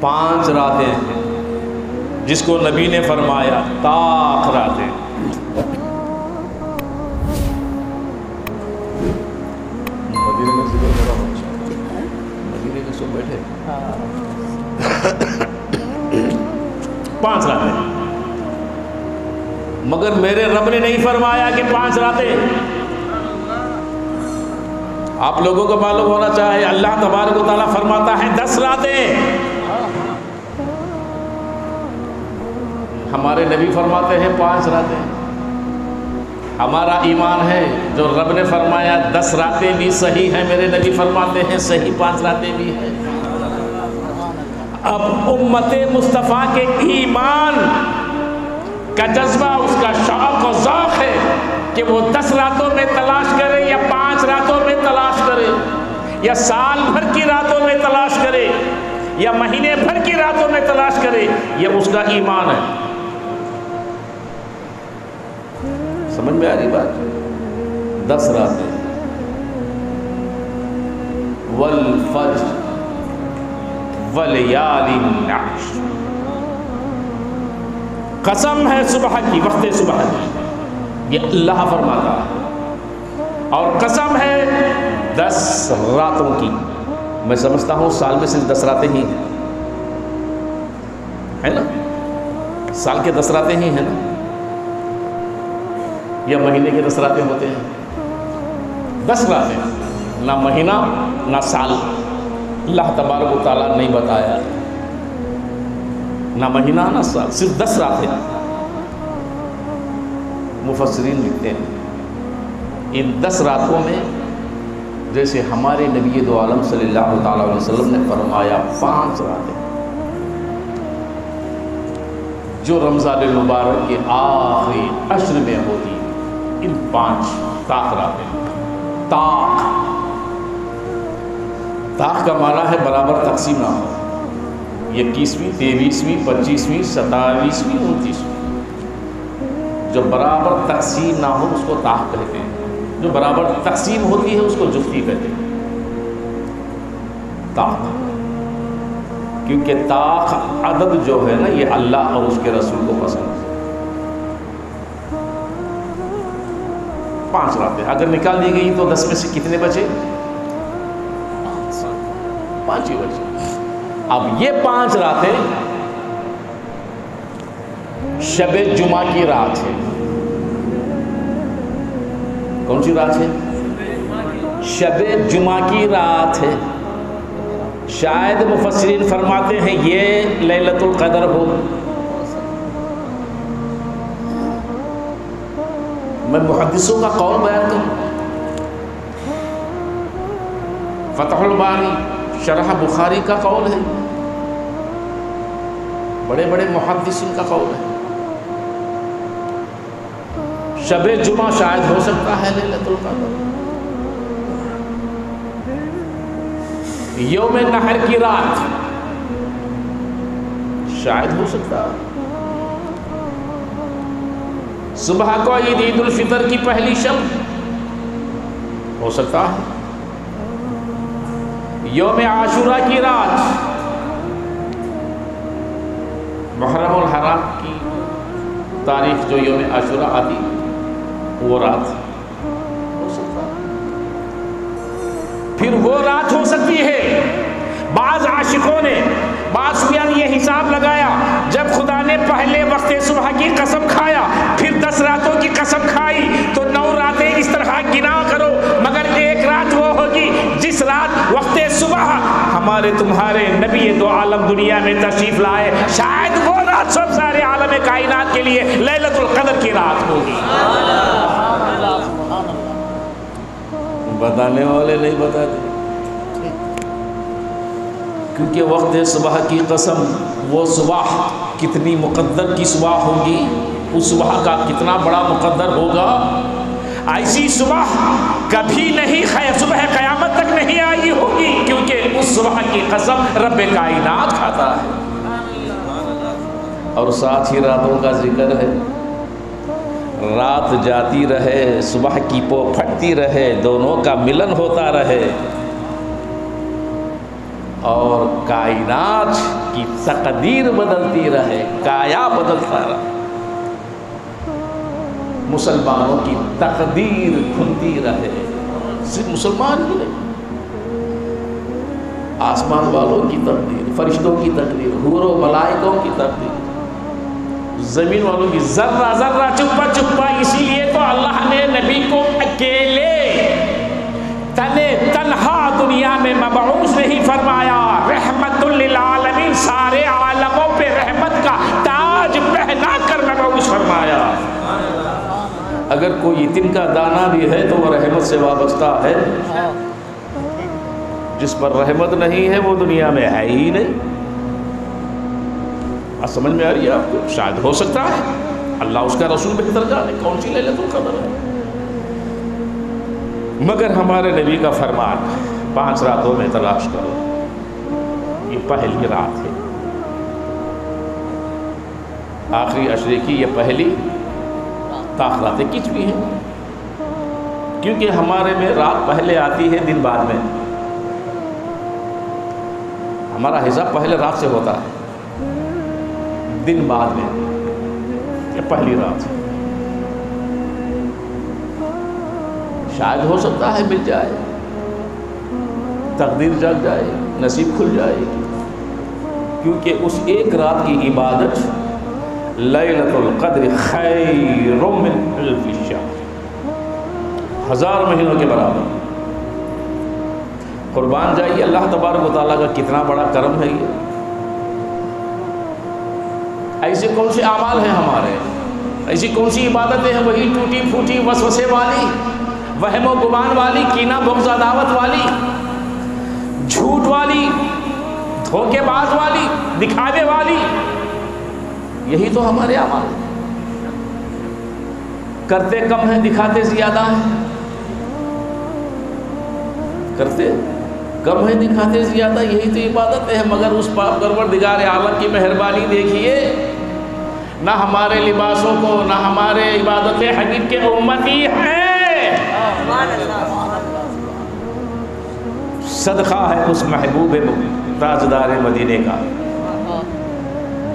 پانچ راتیں جس کو نبی نے فرمایا تاخ راتیں۔ پانچ راتیں۔ مگر میرے رب نے نہیں فرمایا کہ پانچ راتیں۔ آپ لوگوں کو معلوم ہونا چاہے اللہ تبارک و تعالیٰ فرماتا ہے دس راتیں۔ ہمارے نبی فرماتے ہیں پانچ راتیں۔ ہمارا ایمان ہے، جو رب نے فرمایا دس راتیں بھی صحیح ہیں، میرے نبی فرماتے ہیں صحیح پانچ راتیں بھی ہیں۔ اب امت مصطفیٰ کے ایمان کا جذبہ، اس کا شوق و ذوق ہے کہ وہ دس راتوں میں تلاش کرے یا پانچ راتوں میں تلاش کرے، یا سال بھر کی راتوں میں تلاش کرے، یا مہینے بھر کی راتوں میں تلاش کرے، یہ اس کا ایمان ہے۔ سمجھ میں آ رہی بات؟ دس راتیں والفجر ولیال العشر قسم ہے صبح کی، وقت صبح کی۔ یہ اللہ فرماتا ہے۔ اور قسم ہے دس راتوں کی۔ میں سمجھتا ہوں سال میں صرف دس راتیں ہی ہیں۔ ہے نا؟ سال کے دس راتیں ہی ہیں نا؟ یا مہینے کے دس راتیں ہوتے ہیں؟ دس راتیں، نہ مہینہ، نہ سال۔ اللہ تبارک و تعالیٰ نہیں بتایا۔ نہ مہینہ، نہ سال، صرف دس راتیں۔ مفسرین لکھتے ہیں، ان دس راتوں میں جیسے ہمارے نبی دو عالم صلی اللہ تعالیٰ علیہ وسلم نے فرمایا، پانچ راتیں۔ جو رمضان المبارک کے آخری عشر میں ہوتی ان پانچ طاق طاق۔ طاق کا معنی ہے برابر تقسیم نہ ہو۔ اکیسویں تیویسویں پچیسویں ستائیسویں انتیسویں۔ جو برابر تقسیم نہ ہو، اس کو طاق کہتے ہیں۔ جو برابر تقسیم ہوتی ہے، اس کو جفتی کہتے ہیں۔ طاق۔ کیونکہ طاق عدد جو ہے نا، یہ اللہ اور اس کے رسول کو پسند ہے۔ پانچ راتیں اگر نکال دی گئی تو دس میں سے کتنے بچے؟ پانچ ہی بچے۔ اب یہ پانچ راتیں شب جمعہ کی رات ہے کون سی رات ہے شب جمعہ کی رات ہے شاید مفسرین فرماتے ہیں یہ لیلت القدر ہو۔ میں محدثوں کا قول بیان کروں فتح الباری شرح بخاری کا قول ہے۔ بڑے بڑے محدثین کا قول ہے۔ شب جمعہ شاید ہو سکتا ہے لیلت القدر۔ یوم نہر کی رات۔ شاید ہو سکتا ہے۔ صبح کو عید عید الفطر کی پہلی شب ہو سکتا ہے۔ یوم عاشورہ کی رات۔ محرم الحرام کی تاریخ جو یوم عاشورہ آتی، وہ رات ہو سکتا ہے۔ پھر وہ رات ہو سکتی ہے۔ بعض عاشقوں نے، بعض نے یہ حساب لگایا، جب خدا نے پہلے وقت صبح کی قسم کھایا دس راتوں کی قسم کھائی تو نو راتیں اس طرح گنا کرو، مگر ایک رات وہ ہوگی جس رات وقت صبح ہمارے تمہارے نبی دو عالم دنیا میں تشریف لائے، شاید وہ رات سب سارے عالم کائنات کے لیے لیلت القدر کی رات ہوگی۔ بتانے والے نہیں بتاتے۔ کیونکہ وقت صبح کی قسم، وہ صبح کتنی مقدر کی صبح ہوگی؟ اس صبح کا کتنا بڑا مقدر ہوگا؟ ایسی صبح کبھی نہیں صبح قیامت تک نہیں آئی ہوگی، کیونکہ اس صبح کی قسم رب کائنات کھاتا ہے۔ اور ساتھ ہی راتوں کا ذکر ہے۔ رات جاتی رہے، صبح کی پو پھٹتی رہے، دونوں کا ملن ہوتا رہے۔ اور کائنات کی تقدیر بدلتی رہے، کایا بدلتا رہے مسلمانوں کی تقدیر کھلتی رہے۔ صرف مسلمان ہی نہیں، آسمان والوں کی تقدیر، فرشتوں کی تقدیر حور و ملائکوں کی تقدیر۔ زمین والوں کی ذرہ ذرہ، چپا چپا، اسی لیے تو اللہ نے نبی کو اکیلے تنے تنہا دنیا میں مبعوث نہیں فرمایا۔ رحمت للعالمین، سارے عالموں پہ رحمت کا تاج پہنا کر مبعوث فرمایا اگر کوئی اتن کا دانہ بھی ہے تو وہ رحمت سے وابستہ ہے۔ جس پر رحمت نہیں ہے وہ دنیا میں ہے ہی نہیں۔ آج سمجھ میں آ رہی ہے آپ کو؟ شاید ہو سکتا ہے۔ اللہ اس کا رسول بہتر جانے۔ کون سی لے القدر ہے؟ مگر ہمارے نبی کا فرمان، پانچ راتوں میں تلاش کرو۔ یہ پہلی رات ہے۔ آخری اشرے کی یہ پہلی تاخرات کچھ بھی ہیں۔ کیونکہ ہمارے میں رات پہلے آتی ہے، دن بعد میں۔ ہمارا حساب پہلے رات سے ہوتا ہے۔ دن بعد میں یہ پہلی رات۔ شاید ہو سکتا ہے مل جائے۔ تقدیر جگ جائے، نصیب کھل جائے۔ کیونکہ اس ایک رات کی عبادت لیلت القدر خیر من الف شہر ہزار مہینوں کے برابر۔ قربان جائیے، اللہ تبارک و تعالیٰ کا کتنا بڑا کرم ہے یہ۔ ایسے کون سے اعمال ہیں ہمارے؟ ایسی کون سی عبادتیں ہیں؟ وہی ٹوٹی پھوٹی وسوسے والی، وہم و گمان والی، کینہ بغض عداوت والی، جھوٹ والی، دھوکے باز والی، دکھاوے والی یہی تو ہمارے اعمال کرتے کم ہیں، دکھاتے زیادہ ہیں۔ کرتے کم ہیں، دکھاتے زیادہ، یہی تو عبادت ہے۔ مگر اس پاپ پروردگار عالم کی مہربانی دیکھیے۔ نہ ہمارے لباسوں کو، نہ ہمارے عبادت حقیق کے امتی ہیں صدقہ ہے اس محبوب تاجدار مدینے کا۔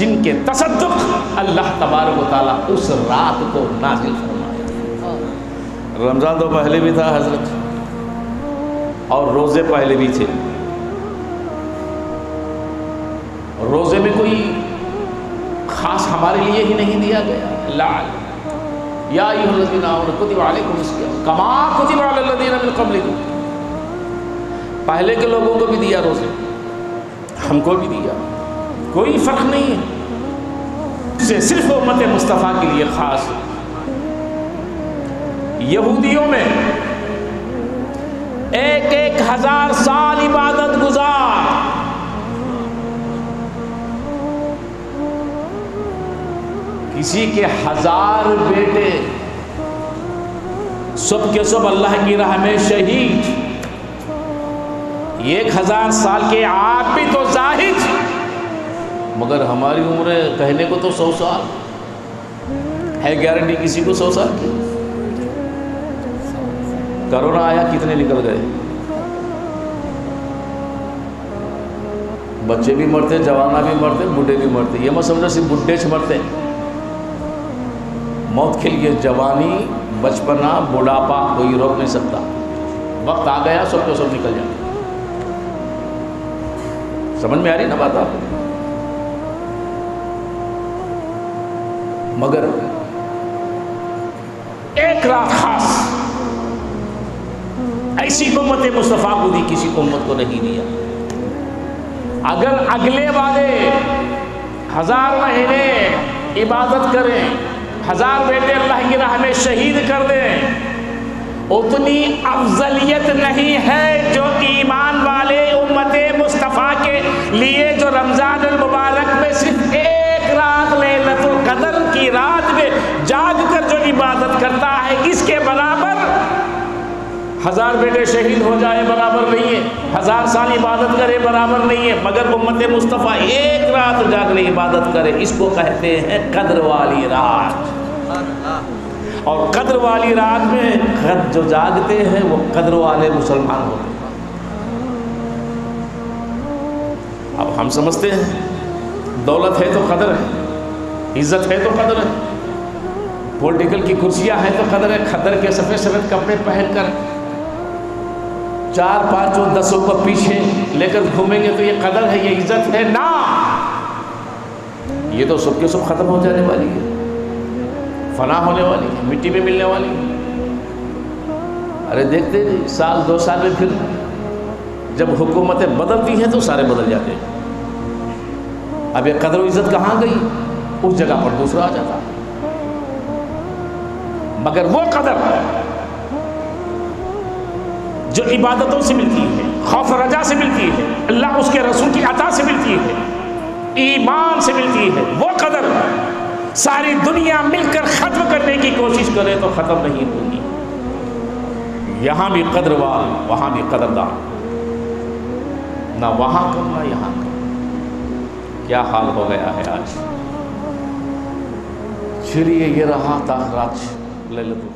جن کے تصدق اللہ تبارک و تعالیٰ اس رات کو نازل فرمایا رمضان تو پہلے بھی تھا حضرت اور روزے پہلے بھی تھے۔ روزے میں کوئی خاص ہمارے لیے ہی نہیں دیا گیا۔ لال یا کما کتب علی الذین من قبلکم۔ پہلے کے لوگوں کو بھی دیا روزے ہم کو بھی دیا۔ کوئی فرق نہیں ہے۔ سے صرف امت مصطفیٰ کے لیے خاص۔ یہودیوں میں ایک ایک ہزار سال عبادت گزار۔ کسی کے ہزار بیٹے سب کے سب اللہ کی راہ میں شہید۔ ایک ہزار سال کے آپ بھی تو زاہد مگر ہماری عمر کہنے کو تو سو سال ہے گارنٹی کسی کو سو سال کی؟ کرونا آیا، کتنے نکل گئے؟ بچے بھی مرتے جوانا بھی مرتے بڈھے بھی مرتے۔ یہ مت سمجھو، صرف بڈھے سے مرتے موت کے لیے جوانی، بچپنا، بڑھاپا، کوئی روک نہیں سکتا۔ وقت آ گیا، سب کو سب نکل جائے سمجھ میں آ رہی نا بات آپ؟ مگر ایک رات خاص ایسی امت مصطفیٰ کو دی کسی امت کو نہیں دیا۔ اگر اگلے والے ہزار مہینے عبادت کریں، ہزار بیٹے اللہ کی راہ میں شہید کر دیں، اتنی افضلیت نہیں ہے جو ایمان والے امت مصطفیٰ کے لیے جو رمضان المبارک میں صرف کی رات میں جاگ کر جو عبادت کرتا ہے، اس کے برابر ہزار بیٹے شہید ہو جائے برابر نہیں ہے۔ ہزار سال عبادت کرے، برابر نہیں ہے۔ مگر امت مصطفیٰ ایک رات جاگنے عبادت کرے، اس کو کہتے ہیں قدر والی رات۔ اور قدر والی رات میں جو جاگتے ہیں، وہ قدر والے مسلمان ہوتے ہیں۔ اب ہم سمجھتے ہیں، دولت ہے تو قدر ہے۔ عزت ہے تو قدر ہے۔ پولیٹیکل کی کرسیاں ہیں تو قدر ہے۔ قدر کے سفید سفید کپڑے پہن کر چار پانچوں دسوں کو پیچھے لے کر گھومیں گے تو یہ قدر ہے، یہ عزت ہے۔ نا! یہ تو سب کے سب ختم ہو جانے والی ہے۔ فنا ہونے والی ہے، مٹی میں ملنے والی ہے۔ ارے دیکھتے سال، دو سال میں پھر جب حکومتیں بدلتی ہیں تو سارے بدل جاتے ہیں۔ اب یہ قدر و عزت کہاں گئی؟ اس جگہ پر دوسرا آ جاتا۔ مگر وہ قدر جو عبادتوں سے ملتی ہے، خوف رجا سے ملتی ہے، اللہ اس کے رسول کی عطا سے ملتی ہے، ایمان سے ملتی ہے، وہ قدر ساری دنیا مل کر ختم کرنے کی کوشش کرے تو ختم نہیں ہوگی۔ یہاں بھی قدر وال وہاں بھی قدردان۔ نہ وہاں کم نہ یہاں کم کیا حال ہو گیا ہے آج؟ چلیے یہ رہا تاخرات لیلت